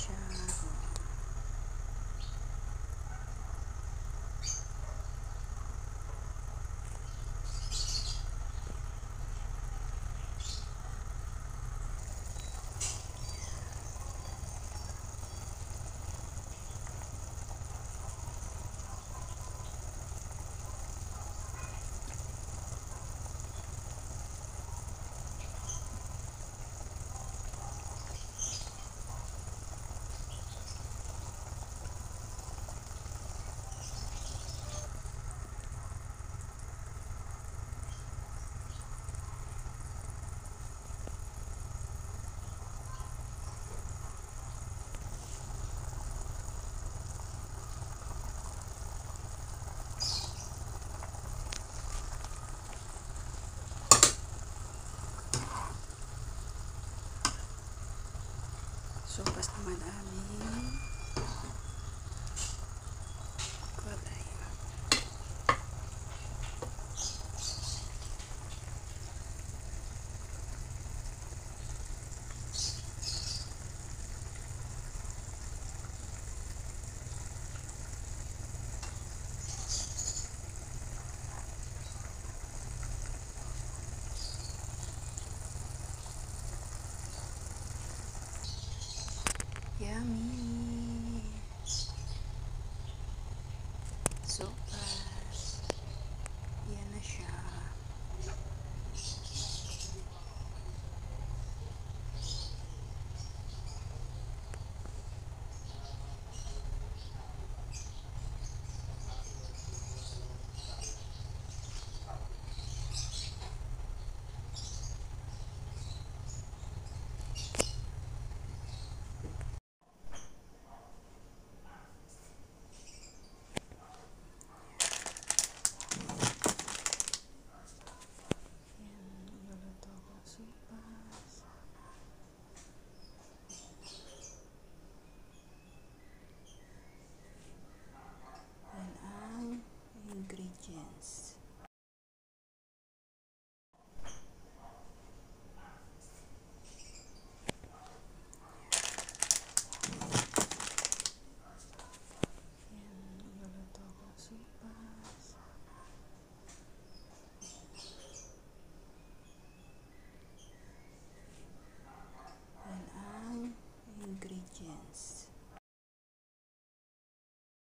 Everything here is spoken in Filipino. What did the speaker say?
siya. Sopas naman aming Amém.